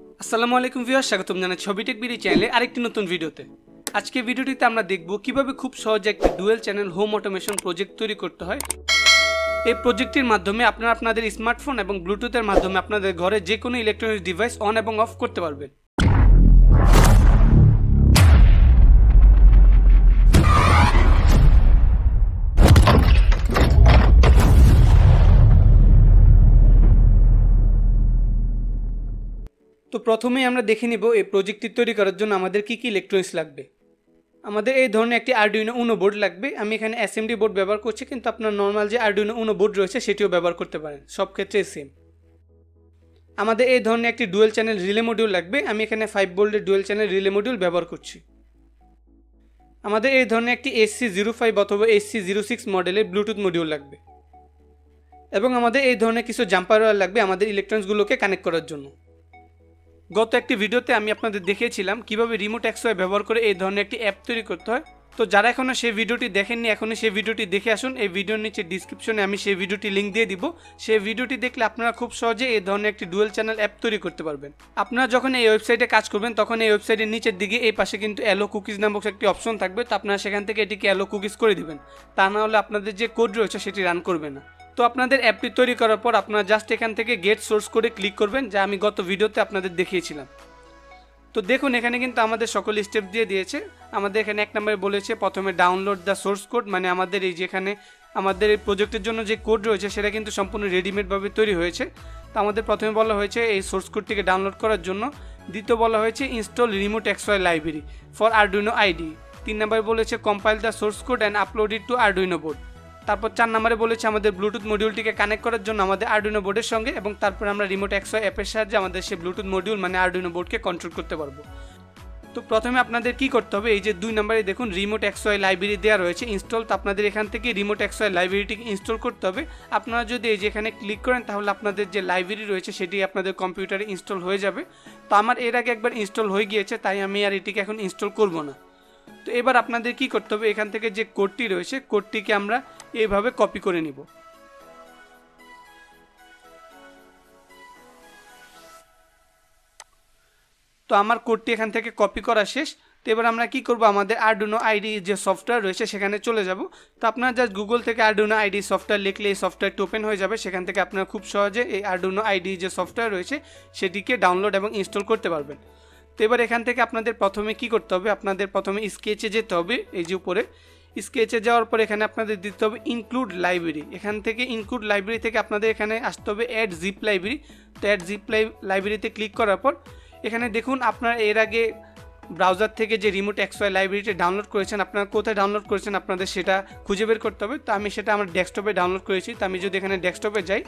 আসসালামু আলাইকুম ভিউয়ার স্বাগতম জানাচ্ছি ছবিটেক বিডি চ্যানেলে আরেকটি নতুন ভিডিওতে। আজকে ভিডিওটিতে আমরা দেখব কীভাবে খুব সহজে একটি dual channel home automation project তৈরি করতে হয়। এই প্রজেক্টটির মাধ্যমে আপনারা আপনাদের স্মার্টফোন এবং ব্লুটুথের মাধ্যমে আপনাদের ঘরে যে কোনো ইলেকট্রনিক ডিভাইস অন এবং অফ করতে পারবেন। তো প্রথমেই আমরা দেখে নিব এই প্রজেক্টটি তৈরি করার জন্য আমাদের কী কী ইলেকট্রনিক্স লাগবে। আমাদের এই ধরনের একটি আরডুইনো উনো বোর্ড লাগবে। আমি এখানে এসএমডি বোর্ড ব্যবহার করছি, কিন্তু আপনার নর্মাল যে আরডুইনো উনো বোর্ড রয়েছে, সেটিও ব্যবহার করতে পারেন। সব ক্ষেত্রে সেম আমাদের এই ধরনের একটি ডুয়েল চ্যানেল রিলে মডিউল লাগবে। আমি এখানে ফাইভ বোল্ডের ডুয়েল চ্যানেল রিলে মডিউল ব্যবহার করছি। আমাদের এই ধরনের একটি এসসি জিরো ফাইভ অথবা এসসি জিরো সিক্স মডেলের ব্লুটুথ মডিউল লাগবে। এবং আমাদের এই ধরনের কিছু জাম্পার লাগবে আমাদের ইলেকট্রনিক্সগুলোকে কানেক্ট করার জন্য। গত একটি ভিডিওতে আমি আপনাদের দেখিয়েছিলাম কীভাবে রিমোট এক্সওয়াই ব্যবহার করে এই ধরনের একটি অ্যাপ তৈরি করতে হয়। তো যারা এখনও সেই ভিডিওটি দেখেননি, এখনই সেই ভিডিওটি দেখে আসুন। এই ভিডিওর নিচে ডিসক্রিপশনে আমি সেই ভিডিওটি লিঙ্ক দিয়ে দিব। সেই ভিডিওটি দেখলে আপনারা খুব সহজে এই ধরনের একটি ডুয়েল চ্যানেল অ্যাপ তৈরি করতে পারবেন। আপনারা যখন এই ওয়েবসাইটে কাজ করবেন, তখন এই ওয়েবসাইটের নিচের দিকে এই পাশে কিন্তু অ্যালো কুকিজ নামক একটি অপশন থাকবে। তো আপনারা সেখান থেকে এটিকে অ্যালো কুকিজ করে দিবেন। তা না হলে আপনাদের যে কোড রয়েছে, সেটি রান করবে না। তো আপনাদের অ্যাপটি তৈরি করার পর আপনারা জাস্ট এখান থেকে গেট সোর্স করে ক্লিক করবেন, যা আমি গত ভিডিওতে আপনাদের দেখিয়েছিলাম। তো দেখুন, এখানে কিন্তু আমাদের সকল স্টেপ দিয়ে দিয়েছে। আমাদের এখানে এক নম্বরে বলেছে, প্রথমে ডাউনলোড দ্য সোর্স কোড মানে আমাদের এই যেখানে আমাদের এই প্রজেক্টের জন্য যে কোড রয়েছে, সেটা কিন্তু সম্পূর্ণ রেডিমেডভাবে তৈরি হয়েছে। তো আমাদের প্রথমে বলা হয়েছে, এই সোর্স কোডটিকে ডাউনলোড করার জন্য। দ্বিতীয় বলা হয়েছে install remote XY library for Arduino IDE তিন নম্বরে বলেছে compile the source code and upload it to Arduino board তারপর চার নম্বরে বলেছে আমাদের ব্লুটুথ মডিউলটিকে কানেক্ট করার জন্য আমাদের আরডুইনো বোর্ডের সঙ্গে এবং তারপর আমরা রিমোট এক্সও অ্যাপের সাহায্যে আমাদের সেই ব্লুটুথ মডিউল মানে আরডুইনো বোর্ডকে কন্ট্রোল করতে পারব। তো প্রথমে আপনাদের কি করতে হবে? এই যে দুই নম্বরে দেখুন রিমোট এক্সওয়াই লাইব্রেরি দেওয়া রয়েছে ইনস্টল তো আপনাদের এখান থেকে রিমোট এক্সওয়াই লাইব্রেরিটিকে ইনস্টল করতে হবে। আপনারা যদি এই যে এখানে ক্লিক করেন, তাহলে আপনাদের যে লাইব্রেরি রয়েছে, সেটি আপনাদের কম্পিউটারে ইনস্টল হয়ে যাবে। তো আমার এর আগে একবার ইনস্টল হয়ে গিয়েছে, তাই আমি আর এটিকে এখন ইনস্টল করব না। তো এবার আপনাদের কি করতে হবে? এখান থেকে যে কোডটি রয়েছে কোডটিকে আমরা এইভাবে কপি করে নিব। তো আমার কোডটি এখান থেকে কপি করা শেষ। তো এবার আমরা কি করব? আমাদের আরডুনো আইডি যে সফটওয়্যার রয়েছে সেখানে চলে যাব। তো আপনারা জাস্ট গুগল থেকে আরডুনো আইডি সফটওয়্যার লিখলে এই সফটওয়্যারটি ওপেন হয়ে যাবে। সেখান থেকে আপনারা খুব সহজে এই আরডুনো আইডি যে সফটওয়্যার রয়েছে সেটিকে ডাউনলোড এবং ইনস্টল করতে পারবেন। তো এবার এখান থেকে আপনাদের প্রথমে কি করতে হবে? আপনাদের প্রথমে স্কেচে যেতে হবে এই যে উপরে। স্কেচে যাওয়ার পর এখানে আপনাদের দিতে হবে ইনক্লুড লাইব্রেরি এখান থেকে ইনক্লুড লাইব্রেরি থেকে আপনাদের এখানে আসতে হবে অ্যাড জিপ লাইব্রেরি তো অ্যাড জিপ লাইব্রেরিতে ক্লিক করার পর এখানে দেখুন আপনার এর আগে ব্রাউজার থেকে যে রিমোট এক্সওয়াই লাইব্রেরিটি ডাউনলোড করেছেন, আপনারা কোথায় ডাউনলোড করেছেন আপনাদের সেটা খুঁজে বের করতে হবে। তো আমি সেটা আমার ডেস্কটপে ডাউনলোড করেছি। তো আমি যদি এখানে ডেস্কটপে যাই,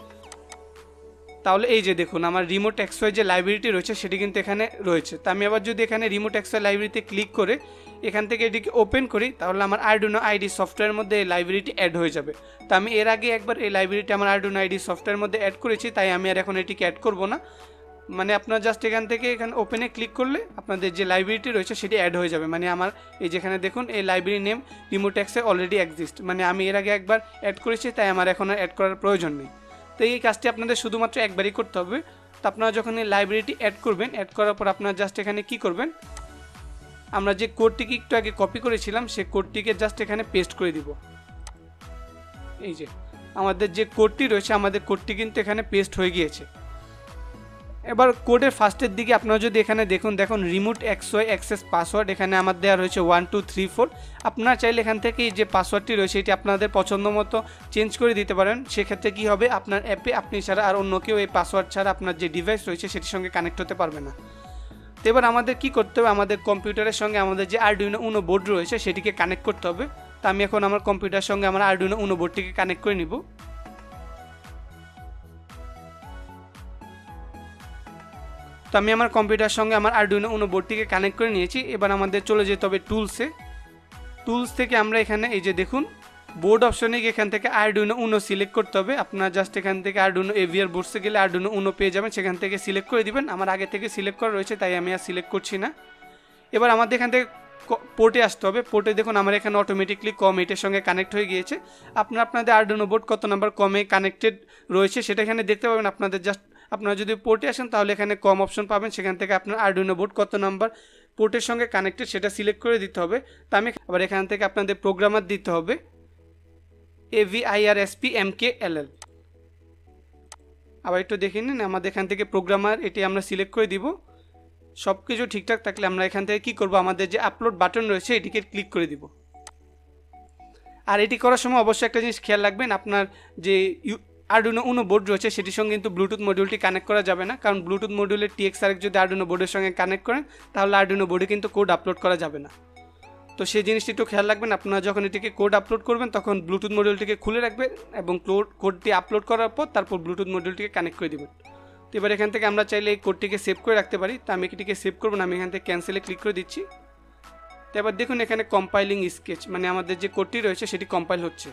তাহলে এই যে দেখুন আমার রিমোট এক্সওয়াই যে লাইব্রেরিটি রয়েছে, সেটি কিন্তু এখানে রয়েছে। তো আমি আবার যদি এখানে রিমোট এক্সওয়াই লাইব্রেরিতে ক্লিক করে এখান থেকে এটিকে ওপেন করি, তাহলে আমার আরডুনো আইডি সফটওয়্যারের মধ্যে এই লাইব্রেরিটি অ্যাড হয়ে যাবে। তো আমি এর আগে একবার এই লাইব্রেরিটি আমার আরডুনো আইডি সফটওয়্যারের মধ্যে অ্যাড করেছি, তাই আমি আর এখন এটিকে অ্যাড করব না। মানে আপনার জাস্ট এখান থেকে এখানে ওপেনে ক্লিক করলে আপনাদের যে লাইব্রেরিটি রয়েছে সেটি অ্যাড হয়ে যাবে। মানে আমার এই যেখানে দেখুন, এই লাইব্রেরি নেম রিমোট এক্সে অলরেডি এক্সিস্ট মানে আমি এর আগে একবার অ্যাড করেছি, তাই আমার এখন আর অ্যাড করার প্রয়োজন নেই। তো এই কাজটি আপনাদের শুধুমাত্র একবারই করতে হবে। তো আপনারা যখন এই লাইব্রেরিটি অ্যাড করবেন অ্যাড করার পর আপনারা জাস্ট এখানে কি করবেন? আমরা যে কোডটিকে একটু আগে কপি করেছিলাম, সেই কোডটিকে জাস্ট এখানে পেস্ট করে দিব। এই যে, আমাদের যে কোডটি রয়েছে, আমাদের কোডটি কিন্তু এখানে পেস্ট হয়ে গিয়েছে। এবার কোডের ফার্স্টের দিকে আপনারা যদি এখানে দেখুন দেখুন রিমোট এক্সওয়াই অ্যাক্সেস পাসওয়ার্ড এখানে আমার দেওয়া রয়েছে ওয়ান টু থ্রি ফোর আপনারা চাইলে এখান থেকে যে পাসওয়ার্ডটি রয়েছে, এটি আপনাদের পছন্দ মতো চেঞ্জ করে দিতে পারেন। সেক্ষেত্রে কী হবে? আপনার অ্যাপে আপনি ছাড়া আর অন্য কেউ এই পাসওয়ার্ড ছাড়া আপনার যে ডিভাইস রয়েছে, সেটির সঙ্গে কানেক্ট হতে পারবে না। তো এবার আমাদের কি করতে হবে? আমাদের কম্পিউটারের সঙ্গে আমাদের যে আরডুইনো উনো বোর্ড রয়েছে, সেটিকে কানেক্ট করতে হবে। তো আমি এখন আমার কম্পিউটারের সঙ্গে আমার আরডুইনো উনো বোর্ডটিকে কানেক্ট করে নিব। তো আমি আমার কম্পিউটার সঙ্গে আমার আরডুইনো উনো বোর্ডটিকে কানেক্ট করে নিয়েছি। এবার আমাদের চলে যেতে হবে টুলসে টুলস থেকে আমরা এখানে এই যে দেখুন বোর্ড অপশনে গিয়ে এখান থেকে আরডুইনো উনো সিলেক্ট করতে হবে। আপনার জাস্ট এখান থেকে আরডুইনো এভিয়ার বোর্ডসে গেলে আরডুইনো উনো পেয়ে যাবেন। সেখান থেকে সিলেক্ট করে দিবেন। আমার আগে থেকে সিলেক্ট করা রয়েছে, তাই আমি আর সিলেক্ট করছি না। এবার আমাদের এখান থেকে পোর্টে আসতে হবে। পোর্টে দেখুন আমার এখানে অটোমেটিকলি কম এটের সঙ্গে কানেক্ট হয়ে গিয়েছে। আপনার আপনাদের আরডুনো বোর্ড কত নাম্বার কমে কানেক্টেড রয়েছে সেটা এখানে দেখতে পাবেন। আপনাদের জাস্ট আপনারা যদি পোর্টে আসেন তাহলে এখানে কম অপশন পাবেন। সেখান থেকে আপনার আরডুইনো বোর্ড কত নাম্বার পোর্টের সঙ্গে কানেক্টেড সেটা সিলেক্ট করে দিতে হবে। তা আমি আবার এখান থেকে আপনাদের প্রোগ্রামার দিতে হবে। এভিআইআরএসপি এম কে এল এল আবার একটু দেখে নিন, আমাদের এখান থেকে প্রোগ্রামার এটি আমরা সিলেক্ট করে দিব। সব কিছু ঠিকঠাক থাকলে আমরা এখান থেকে কী করব, আমাদের যে আপলোড বাটন রয়েছে, এটিকে ক্লিক করে দিব। আর এটি করার সময় অবশ্যই একটা জিনিস খেয়াল রাখবেন, আপনার যে ইউ আর্ডুনো উনো বোর্ড রয়েছে, সেটির সঙ্গে কিন্তু ব্লুটুথ মডিউলটি কানেক্ট করা যাবে না। কারণ ব্লুটুথ মডিউলের টিএক্স আরেক যদি আর্ডুনো বোর্ডের সঙ্গে কানেক্ট করেন, তাহলে আর্ডুনো বোর্ডে কিন্তু কোড আপলোড করা যাবে না। তো সেই জিনিসটি একটু খেয়াল রাখবেন, আপনারা যখন এটিকে কোড আপলোড করবেন, তখন ব্লুটুথ মডিউলটিকে খুলে রাখবেন এবং কোডটি আপলোড করার পর তারপর ব্লুটুথ মডিউলটিকে কানেক্ট করে দেবেন। তো এবার এখান থেকে আমরা চাইলে এই কোডটিকে সেভ করে রাখতে পারি। তো আমি এটিকে সেভ করব না, আমি এখান থেকে ক্যান্সেলে ক্লিক করে দিচ্ছি। তো এবার দেখুন এখানে কম্পাইলিং স্কেচ মানে আমাদের যে কোডটি রয়েছে সেটি কম্পাইল হচ্ছে।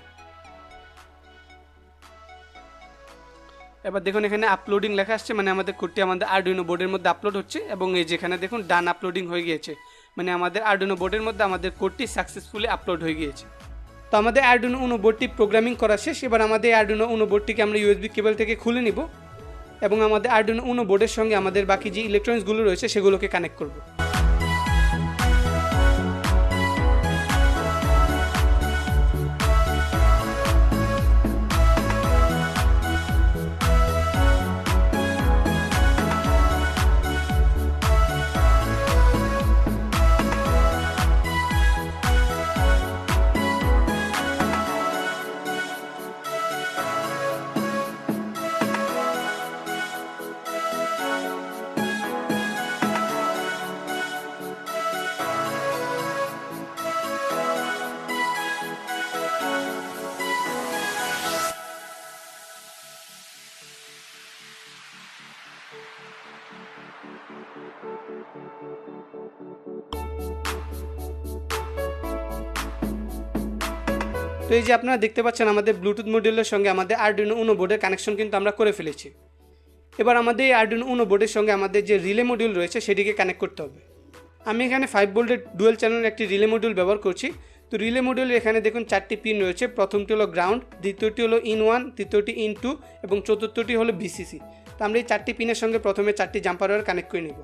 এবার দেখুন এখানে আপলোডিং লেখা আসছে মানে আমাদের কোডটি আমাদের আর্ডুইনো বোর্ডের মধ্যে আপলোড হচ্ছে এবং এই যেখানে দেখুন ডান আপলোডিং হয়ে গিয়েছে। মানে আমাদের আর্ডোনো বোর্ডের মধ্যে আমাদের কোডটি সাকসেসফুলি আপলোড হয়ে গিয়েছে। তো আমাদের আর্ডোনো উনো বোর্ডটি প্রোগ্রামিং করা শেষ, এবার আমাদের আর্ডোনো উনো বোর্ডটিকে আমরা ইউএসবি কেবল থেকে খুলে নিব এবং আমাদের আর্ডোনো উনো বোর্ডের সঙ্গে আমাদের বাকি যে ইলেকট্রনিক্সগুলো রয়েছে সেগুলোকে কানেক্ট করব। এই যে আপনারা দেখতে পাচ্ছেন আমাদের ব্লুটুথ মডিউলের সঙ্গে আমাদের আর্ডুইনো উনো বোর্ডের কানেকশন কিন্তু আমরা করে ফেলেছি। এবার আমাদের এই আর্ডুইনো উনো বোর্ডের সঙ্গে আমাদের যে রিলে মডিউল রয়েছে, সেটিকে কানেক্ট করতে হবে। আমি এখানে ফাইভ ভোল্টের ডুয়েল চ্যানেলের একটি রিলে মডিউল ব্যবহার করছি। তো রিলে মডিউলের এখানে দেখুন চারটি পিন রয়েছে। প্রথমটি হলো গ্রাউন্ড দ্বিতীয়টি হলো ইন ওয়ান তৃতীয়টি ইন টু এবং চতুর্থটি হলো বিসিসি তো আমরা এই চারটি পিনের সঙ্গে প্রথমে চারটি জাম্পার ওয়ার কানেক্ট করে নেব।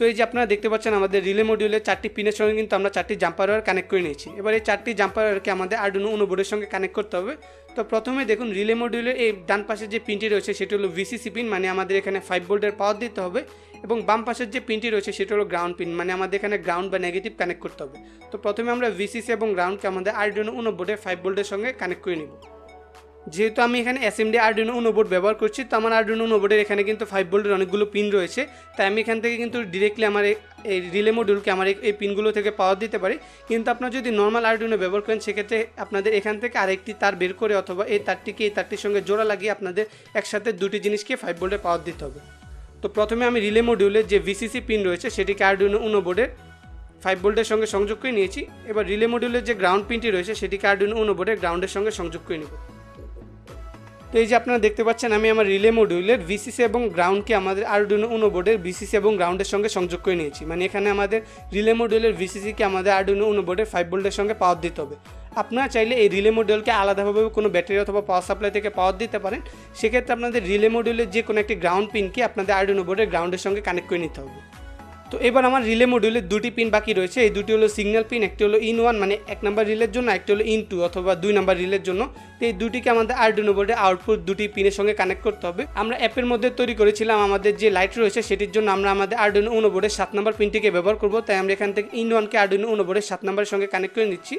তো এই যে আপনারা দেখতে পাচ্ছেন, আমাদের রিলে মডিউলে চারটি পিনের সঙ্গে কিন্তু আমরা চারটি জাম্পার ওয়ার কানেক্ট করে নিয়েছি। এবার এই চারটি জাম্পার ওয়ারকে আমাদের আর্ডুনো উনো বোর্ডের সঙ্গে কানেক্ট করতে হবে। তো প্রথমে দেখুন রিলে মডিউলের এই ডান পাশের যে পিনটি রয়েছে, সেটি হলো ভিসিসি পিন মানে আমাদের এখানে ফাইভ ভোল্টের পাওয়ার দিতে হবে। এবং বাম পাশের যে পিনটি রয়েছে, সেটা হলো গ্রাউন্ড পিন মানে আমাদের এখানে গ্রাউন্ড বা নেগেটিভ কানেক্ট করতে হবে। তো প্রথমে আমরা ভিসিসি এবং গ্রাউন্ডকে আমাদের আর্ডুনো উনো বোর্ডের ফাইভ ভোল্টের সঙ্গে কানেক্ট করে নিব। যেহেতু আমি এখানে এসএমডি আর্ডুনো উনো বোর্ড ব্যবহার করছি, তো আমার আর্ডুনো উনো বোর্ডের এখানে কিন্তু ফাইভ ভোল্টের অনেকগুলো পিন রয়েছে। তাই আমি এখান থেকে কিন্তু ডিরেক্টলি আমার এই রিলে মডিউলকে আমার এই পিনগুলো থেকে পাওয়ার দিতে পারি। কিন্তু আপনার যদি নর্মাল আর্ডুনো ব্যবহার করেন, সেক্ষেত্রে আপনাদের এখান থেকে আরেকটি তার বের করে অথবা এই তারটিকে এই তারটির সঙ্গে জোড়া লাগিয়ে আপনাদের একসাথে দুটি জিনিসকে ফাইভ ভোল্টের পাওয়ার দিতে হবে। তো প্রথমে আমি রিলে মডিউলের যে ভিসিসি পিন রয়েছে, সেটিকে আর্ডুনো উনো বোর্ডের ফাইভ ভোল্টের সঙ্গে সংযোগ করে নিয়েছি। এবার রিলে মডিউলের যে গ্রাউন্ড পিনটি রয়েছে, সেটিকে আর্ডুনো উনো বোর্ডের গ্রাউন্ডের সঙ্গে সংযোগ করে নেব। তো এই যে আপনারা দেখতে পাচ্ছেন, আমি আমার রিলে মডিউলের ভিসিসি এবং গ্রাউন্ডকে আমাদের আর্ডুনো উনো বোর্ডের ভিসিসি এবং গ্রাউন্ডের সঙ্গে সংযোগ করে নিয়েছি। মানে এখানে আমাদের রিলে মডিউলের ভিসিসিকে আমাদের আর্ডুনো উনো বোর্ডের ফাইভ ভোল্টের সঙ্গে পাওয়ার দিতে হবে। আপনারা চাইলে এই রিলে মডিউলকে আলাদাভাবে কোনো ব্যাটারি অথবা পাওয়ার সাপ্লাই থেকে পাওয়ার দিতে পারেন। সেক্ষেত্রে আপনাদের রিলে মডিউলের যে কোনো একটি গ্রাউন্ড পিনকে আপনাদের আর্ডুনো বোর্ডের গ্রাউন্ডের সঙ্গে কানেক্ট করে নিতে হবে। তো এবার আমার রিলে মডিউলের দুটি পিন বাকি রয়েছে। এই দুটি হলো সিগন্যাল পিন একটি হলো ইন ওয়ান মানে এক নাম্বার রিলের জন্য একটি হলো ইন টু অথবা দুই নাম্বার রিলের জন্য। তো এই দুটিকে আমাদের আর্ডুনো বোর্ডে আউটপুট দুটি পিনের সঙ্গে কানেক্ট করতে হবে। আমরা অ্যাপের মধ্যে তৈরি করেছিলাম, আমাদের যে লাইট রয়েছে সেটির জন্য আমরা আমাদের আর্ডুনো উনো বোর্ডের সাত নাম্বার পিনটিকে ব্যবহার করব। তাই আমরা এখান থেকে ইন ওয়ানকে আর্ডুনো উনো বোর্ডের সাত নাম্বারের সঙ্গে কানেক্ট করে নিচ্ছি।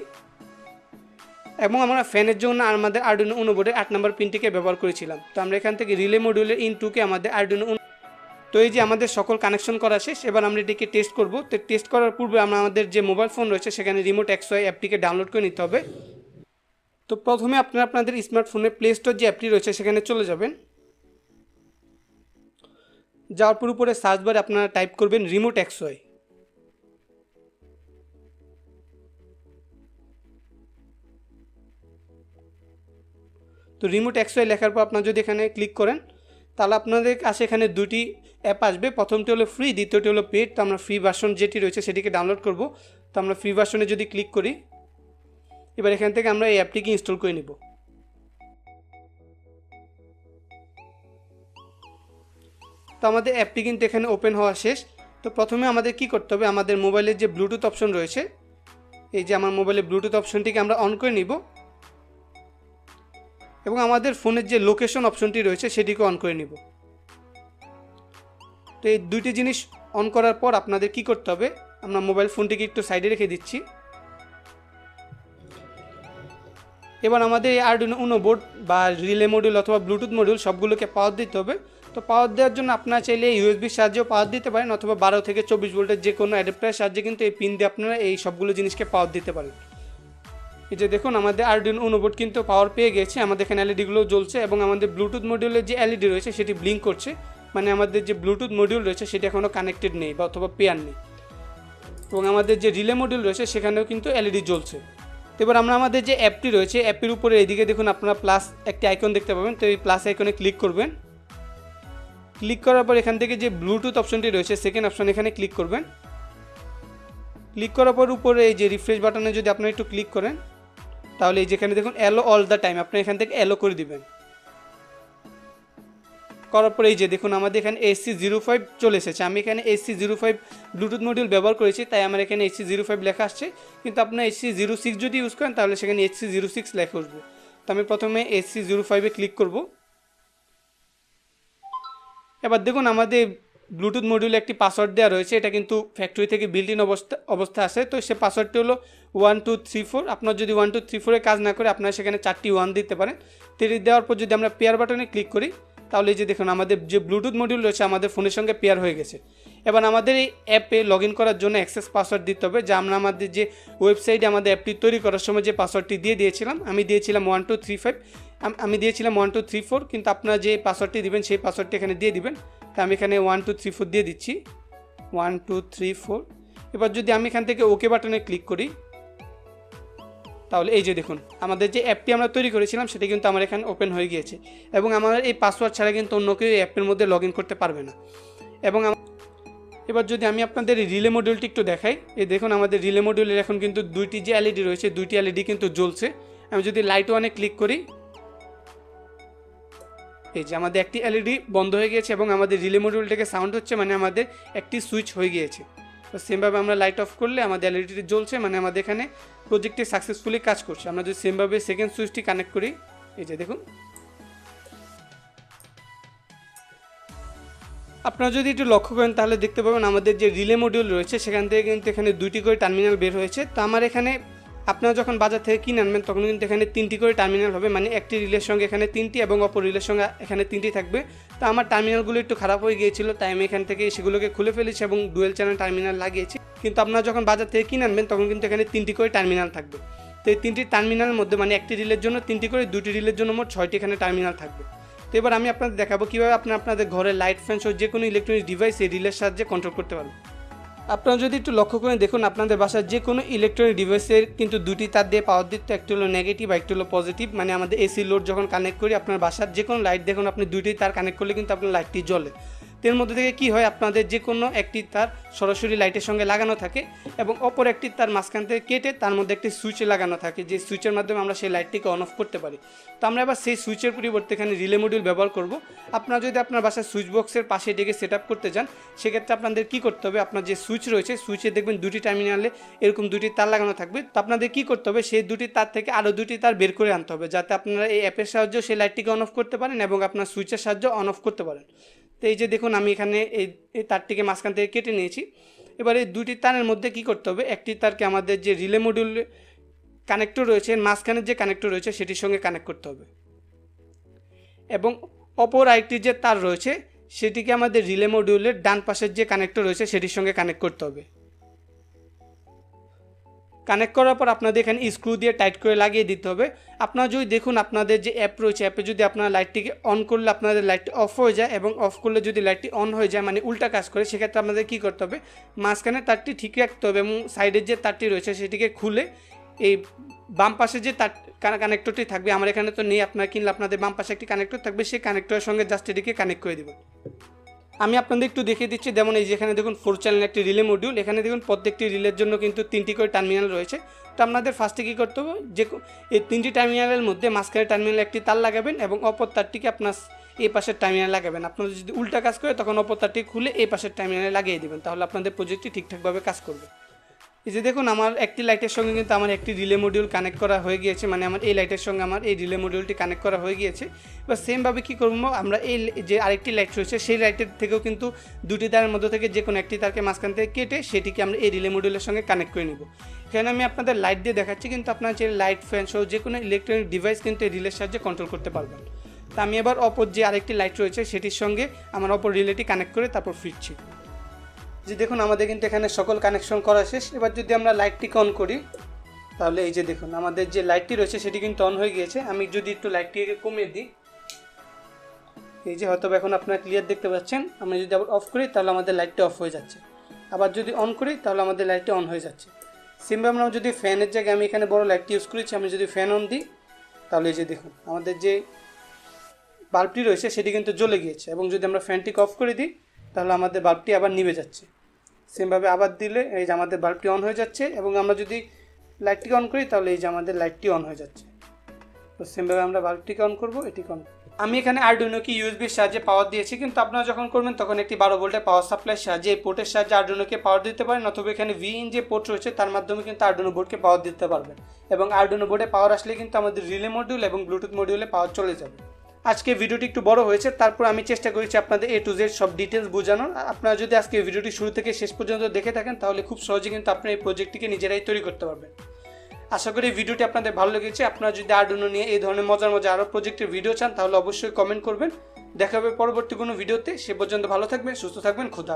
এবং আমরা ফ্যানের জন্য আমাদের আর্ডুনো উনো বোর্ডের আট নাম্বার পিনটিকে ব্যবহার করেছিলাম। তো আমরা এখান থেকে রিলে মডিউলের ইন টুকে আমাদের আর্ডুনো তো এই যে আমাদের সকল কানেকশন করা শেষ, এবার আমরা এটিকে টেস্ট করব। তো টেস্ট করার পূর্বে আমরা আমাদের যে মোবাইল ফোন রয়েছে, সেখানে রিমোট এক্সওয়াই অ্যাপটিকে ডাউনলোড করে নিতে হবে। তো প্রথমে আপনারা আপনাদের স্মার্টফোনে প্লে স্টোর যে অ্যাপটি রয়েছে, সেখানে চলে যাবেন। যাওয়ার পর উপরে সার্চ বারে আপনারা টাইপ করবেন রিমোট এক্সওয়াই তো রিমোট এক্সওয়াই লেখার পর আপনারা যদি এখানে ক্লিক করেন তাহলে আপনাদের কাছে এখানে দুটি অ্যাপ আসবে। প্রথমটি হলো ফ্রি দ্বিতীয়টি হলো পেড তো আমরা ফ্রি ভার্সন যেটি রয়েছে সেটিকে ডাউনলোড করব। তো আমরা ফ্রি ভার্সনে যদি ক্লিক করি, এবার এখান থেকে আমরা এই অ্যাপটিকে ইনস্টল করে নেব। তো আমাদের অ্যাপটি কিন্তু এখানে ওপেন হওয়া শেষ। তো প্রথমে আমাদের কি করতে হবে? আমাদের মোবাইলের যে ব্লুটুথ অপশন রয়েছে, এই যে আমার মোবাইলে ব্লুটুথ অপশনটিকে আমরা অন করে নিব। এবং আমাদের ফোনের যে লোকেশন অপশনটি রয়েছে, সেটিকে অন করে নিব। তো এই দুইটি জিনিস অন করার পর আপনাদের কি করতে হবে? আমরা মোবাইল ফোনটিকে একটু সাইডে রেখে দিচ্ছি। এবার আমাদের এই আর্ডিনো উনো বোর্ড বা রিলে মডিউল অথবা ব্লুটুথ মডিউল সবগুলোকে পাওয়ার দিতে হবে। তো পাওয়ার দেওয়ার জন্য আপনারা চাইলে ইউএসবির সাহায্যেও পাওয়ার দিতে পারেন অথবা বারো থেকে চব্বিশ ভোল্টের যে কোনো অ্যাডাপ্টারের সাহায্যে কিন্তু এই পিন দিয়ে আপনারা এই সবগুলো জিনিসকে পাওয়ার দিতে পারেন। এই যে দেখুন, আমাদের আর্ডিনো বোর্ড কিন্তু পাওয়ার পেয়ে গেছে। আমাদের এখানে এলইডিগুলো জ্বলছে এবং আমাদের ব্লুটুথ মডিউলের যে এলইডি রয়েছে, সেটি ব্লিঙ্ক করছে। মানে আমাদের যে ব্লুটুথ মডিউল রয়েছে, সেটি এখনও কানেক্টেড নেই বা অথবা পেয়ার নেই। এবং আমাদের যে রিলে মডিউল রয়েছে, সেখানেও কিন্তু এলইডি জ্বলছে। এবার আমরা আমাদের যে অ্যাপটি রয়েছে অ্যাপটির উপরে এদিকে দেখুন, আপনারা প্লাস একটি আইকন দেখতে পাবেন। তো এই প্লাস আইকনে ক্লিক করবেন। ক্লিক করার পর এখান থেকে যে ব্লুটুথ অপশনটি রয়েছে সেকেন্ড অপশন এখানে ক্লিক করবেন। ক্লিক করার পর উপরে এই যে রিফ্রেশ বাটনে যদি আপনারা একটু ক্লিক করেন তাহলে এই যেখানে দেখুন অ্যালো অল দ্য টাইম আপনি এখান থেকে অ্যালো করে দিবেন। করার পরে এই যে দেখুন আমাদের এখানে এসসি জিরো ফাইভ চলে এসেছে। আমি এখানে SC zero five Bluetooth module ব্যবহার করেছি, তাই আমার এখানে এসসি জিরো ফাইভ লেখা আসছে। কিন্তু আপনার এসসি জিরো সিক্স যদি ইউজ করেন, তাহলে সেখানে এসসি জিরো সিক্স লেখা আসবে। তো আমি প্রথমে এসসি জিরো ফাইভে ক্লিক করব। এবার দেখুন আমাদের ব্লুটুথ মডিউলে একটি পাসওয়ার্ড দেওয়া রয়েছে, এটা কিন্তু ফ্যাক্টরি থেকে বিল্ট ইন অবস্থা অবস্থা আছে। তো সে পাসওয়ার্ডটি হলো ওয়ান টু থ্রি ফোর আপনার যদি ওয়ান টু থ্রি ফোরে কাজ না করে, আপনারা সেখানে চারটি ওয়ান দিতে পারেন। তেটি দেওয়ার পর যদি আমরা পেয়ার বাটনে ক্লিক করি, তাহলে যে দেখুন, আমাদের যে ব্লুটুথ মডিউল রয়েছে, আমাদের ফোনের সঙ্গে পেয়ার হয়ে গেছে। এবার আমাদের এই অ্যাপে লগ করার জন্য অ্যাক্সেস পাসওয়ার্ড দিতে হবে, যা আমরা আমাদের যে ওয়েবসাইটে আমাদের অ্যাপটি তৈরি করার সময় যে পাসওয়ার্ডটি দিয়ে দিয়েছিলাম, আমি দিয়েছিলাম ওয়ান টু থ্রি ফাইভ আমি দিয়েছিলাম ওয়ান টু থ্রি ফোর কিন্তু আপনারা যে পাসওয়ার্ডটি দিবেন, সেই পাসওয়ার্ডটি এখানে দিয়ে দিবেন। তা আমি এখানে ওয়ান টু থ্রি ফোর দিয়ে দিচ্ছি। ওয়ান টু থ্রি ফোর এবার যদি আমি এখান থেকে ওকে বাটনে ক্লিক করি, তাহলে এই যে দেখুন, আমাদের যে অ্যাপটি আমরা তৈরি করেছিলাম, সেটা কিন্তু আমার এখানে ওপেন হয়ে গিয়েছে এবং আমার এই পাসওয়ার্ড ছাড়া কিন্তু অন্য কেউ অ্যাপের মধ্যে লগ করতে পারবে না। এবং এবার যদি আমি আপনাদের রিলে মডিউলটি একটু দেখাই, এই দেখুন আমাদের রিলে মডিউলের এখন কিন্তু দুইটি যে এলইডি রয়েছে, দুইটি এলইডি কিন্তু জ্বলছে। আমি যদি লাইট ওয়ানে ক্লিক করি এই যে আমাদের একটি এলইডি বন্ধ হয়ে গিয়েছে এবং আমাদের রিলে মডিউল থেকে সাউন্ড হচ্ছে মানে আমাদের একটি সুইচ হয়ে গিয়েছে। তো সেমভাবে আমরা লাইট অফ করলে আমাদের এলইডিটি জ্বলছে মানে আমাদের এখানে প্রজেক্টটি সাকসেসফুলি কাজ করছে। আমরা যদি সেমভাবে সেকেন্ড সুইচটি কানেক্ট করি, এই যে দেখুন। আপনারা যদি একটু লক্ষ্য করেন, তাহলে দেখতে পাবেন আমাদের যে রিলে মডিউল রয়েছে, সেখান থেকে কিন্তু এখানে দুইটি করে টার্মিনাল বের হয়েছে। তো আমার এখানে আপনারা যখন বাজার থেকে কিনে আনবেন, তখন কিন্তু এখানে তিনটি করে টার্মিনাল হবে। মানে একটি রিলের সঙ্গে এখানে তিনটি এবং অপর রিলের সঙ্গে এখানে তিনটি থাকবে। তো আমার টার্মিনালগুলো একটু খারাপ হয়ে গিয়েছিল, তাই আমি এখান থেকে সেগুলোকে খুলে ফেলেছি এবং ডুয়েল চ্যানেল টার্মিনাল লাগিয়েছি। কিন্তু আপনারা যখন বাজার থেকে কিনে আনবেন, তখন কিন্তু এখানে তিনটি করে টার্মিনাল থাকবে। তো এই তিনটি টার্মিনালের মধ্যে মানে একটি রিলের জন্য তিনটি করে, দুটি রিলের জন্য মোট ছয়টি এখানে টার্মিনাল থাকবে। তো এবার আমি আপনাদের দেখাবো কীভাবে আপনারা আপনাদের ঘরে লাইট ফ্যান সহ যে কোনো ইলেকট্রনিক ডিভাইস এই রিলের সাহায্যে কন্ট্রোল করতে পারবেন। আপনারা যদি একটু লক্ষ্য করেন, দেখুন আপনাদের বাসার যে কোনো ইলেকট্রনিক ডিভাইসের কিন্তু দুটি তার দিয়ে পাওয়ার দিতে একটি হলো নেগেটিভ একটি হলো পজিটিভ মানে আমাদের এসি লোড যখন কানেক্ট করি, আপনার বাসার যে কোনো লাইট দেখুন আপনি দুটি তার কানেক্ট করলে কিন্তু আপনার লাইটটি জ্বলে। এর মধ্যে থেকে কি হয়, আপনাদের যে কোনো একটি তার সরাসরি লাইটের সঙ্গে লাগানো থাকে এবং অপর একটি তার মাঝখান থেকে কেটে তার মধ্যে একটি সুইচ লাগানো থাকে, যে সুইচের মাধ্যমে আমরা সেই লাইটটিকে অন অফ করতে পারি। তো আমরা এবার সেই সুইচের পরিবর্তে এখানে রিলে মডিউল ব্যবহার করব। আপনারা যদি আপনার বাসার সুইচ বক্সের পাশে ডেকে সেট করতে যান, সেক্ষেত্রে আপনাদের কি করতে হবে, আপনার যে সুইচ রয়েছে সুইচে দেখবেন দুটি টার্মিনালে এরকম দুটি তার লাগানো থাকবে। তো আপনাদের কি করতে হবে, সেই দুটি তার থেকে আরও দুটি তার বের করে আনতে হবে, যাতে আপনারা এই অ্যাপের সাহায্যে সেই লাইটটিকে অন অফ করতে পারেন এবং আপনার সুইচের সাহায্যে অন অফ করতে পারেন। তো এই যে দেখুন, আমি এখানে এই এই তারটিকে মাঝখান থেকে কেটে নিয়েছি। এবার এই দুটি তারের মধ্যে কি করতে হবে? একটি তারকে আমাদের যে রিলে মডিউল কানেক্টর রয়েছে মাঝখানের যে কানেক্টর রয়েছে, সেটির সঙ্গে কানেক্ট করতে হবে। এবং অপর আরেকটি যে তার রয়েছে, সেটিকে আমাদের রিলে মডিউলের ডান পাশের যে কানেক্টর রয়েছে, সেটির সঙ্গে কানেক্ট করতে হবে। কানেক্ট করার পর আপনাদের এখানে স্ক্রু দিয়ে টাইট করে লাগিয়ে দিতে হবে। আপনারা যদি দেখুন আপনাদের যে অ্যাপ রয়েছে অ্যাপে যদি আপনারা লাইটটিকে অন করলে আপনাদের লাইটটি অফ হয়ে যায় এবং অফ করলে যদি লাইটটি অন হয়ে যায় মানে উল্টা কাজ করে, সেক্ষেত্রে আপনাদের কী করতে হবে? মাঝখানে তারটি ঠিক রাখতে হবে এবং সাইডের যে তারটি রয়েছে, সেটিকে খুলে এই বাম পাশে যে তার কানেক্টরটি থাকবে, আমার এখানে তো নেই, আপনারা কিনলে আপনাদের বাম পাশে একটি কানেক্টর থাকবে, সেই কানেক্টরের সঙ্গে জাস্ট এটিকে কানেক্ট করে দেবেন। আমি আপনাদের একটু দেখিয়ে দিচ্ছি। যেমন এই যেখানে দেখুন ফোর চ্যানেল একটি রিলে মডিউল এখানে দেখুন, প্রত্যেকটি রিলের জন্য কিন্তু তিনটি করে টার্মিনাল রয়েছে। তো আপনাদের ফার্স্টে কী করতে হবে? যে এই তিনটি টার্মিনালের মধ্যে মাঝখানে টার্মিনাল একটি তার লাগাবেন এবং অপর তারটিকে আপনার এই পাশের টার্মিনাল লাগাবেন। আপনাদের যদি উল্টা কাজ করে, তখন অপর তারটি খুলে এই পাশের টার্মিনালে লাগিয়ে দেবেন। তাহলে আপনাদের প্রজেক্টটি ঠিকঠাকভাবে কাজ করবে। এই যে দেখুন, আমার একটি লাইটের সঙ্গে কিন্তু আমার একটি রিলে মডিউল কানেক্ট করা হয়ে গিয়েছে। মানে আমার এই লাইটের সঙ্গে আমার এই রিলে মডিউলটি কানেক্ট করা হয়ে গিয়েছে। এবার সেমভাবে কী করব, আমরা এই যে আরেকটি লাইট রয়েছে, সেই লাইটের থেকেও কিন্তু দুটি তারের মধ্যে থেকে যে কোনো একটি তারকে মাঝখান থেকে কেটে সেটিকে আমরা এই রিলে মডিউলের সঙ্গে কানেক্ট করে নেব। এখানে আমি আপনাদের লাইট দিয়ে দেখাচ্ছি, কিন্তু আপনার যে লাইট ফ্যান সহ যে কোনো ইলেকট্রনিক ডিভাইস কিন্তু এই রিলের সাহায্যে কন্ট্রোল করতে পারবেন। তা আমি এবার অপর যে আরেকটি লাইট রয়েছে, সেটির সঙ্গে আমার অপর রিলেটি কানেক্ট করে তারপর ফিরছি। যে দেখুন, আমাদের কিন্তু এখানে সকল কানেকশন করা শেষ। এবার যদি আমরা লাইটটিকে অন করি, তাহলে এই যে দেখুন, আমাদের যে লাইটটি রয়েছে, সেটি কিন্তু অন হয়ে গিয়েছে। আমি যদি একটু লাইটটিকে কমিয়ে দিই, এই যে হয়তো এখন আপনারা ক্লিয়ার দেখতে পাচ্ছেন। আমি যদি আবার অফ করি, তাহলে আমাদের লাইটটা অফ হয়ে যাচ্ছে। আবার যদি অন করি, তাহলে আমাদের লাইটটা অন হয়ে যাচ্ছে। সিমভাবে আমরা যদি ফ্যানের জায়গায় আমি এখানে বড় লাইটটি ইউজ করেছি, আমি যদি ফ্যান অন দিই, তাহলে এই যে দেখুন, আমাদের যে বাল্বটি রয়েছে, সেটি কিন্তু জ্বলে গিয়েছে। এবং যদি আমরা ফ্যানটিকে অফ করে দিই তাহলে আমাদের বাল্বটি আবার নিভে যাচ্ছে। সেমভাবে আবার দিলে এই যে আমাদের বাল্বটি অন হয়ে যাচ্ছে এবং আমরা যদি লাইটটিকে অন করি তাহলে এই যে আমাদের লাইটটি অন হয়ে যাচ্ছে। তো সেমভাবে আমরা বাল্বটিকে অন করব, এটিকে অন আমি এখানে আর্ডুনোকে ইউএসবির সাহায্যে পাওয়ার দিয়েছি, কিন্তু আপনারা যখন করবেন তখন একটি বারো ভোল্টের পাওয়ার সাপ্লাইয়ের সাহায্যে এই পোর্টের সাহায্যে আর্ডুনোকে পাওয়ার দিতে পারেন, অথবা এখানে ভি ইন যে পোর্ট রয়েছে তার মাধ্যমে কিন্তু আর্ডুনো বোর্ডকে পাওয়ার দিতে পারবেন। এবং আর্ডুনো বোর্ডে পাওয়ার আসলে কিন্তু আমাদের রিলে মডিউল এবং ব্লুটুথ মডিউলে পাওয়ার চলে যাবে। আজকে ভিডিওটি একটু বড় হয়েছে, তারপর আমি চেষ্টা করেছি আপনাদের এ টু জেড সব ডিটেলস বোঝানোর। আপনারা যদি আজকে ভিডিওটি শুরু থেকে শেষ পর্যন্ত দেখে থাকেন, তাহলে খুব সহজে কিন্তু আপনার এই প্রজেক্টটিকে নিজেরাই তৈরি করতে পারবেন। আশা করি ভিডিওটি আপনাদের ভালো লেগেছে। আপনারা যদি আর্ডুনো নিয়ে এই ধরনের মজার মজার আরও প্রজেক্টের ভিডিও চান, তাহলে অবশ্যই কমেন্ট করবেন। দেখা হবে পরবর্তী কোনো ভিডিওতে সে পর্যন্ত ভালো থাকবেন, সুস্থ থাকবেন, খুদা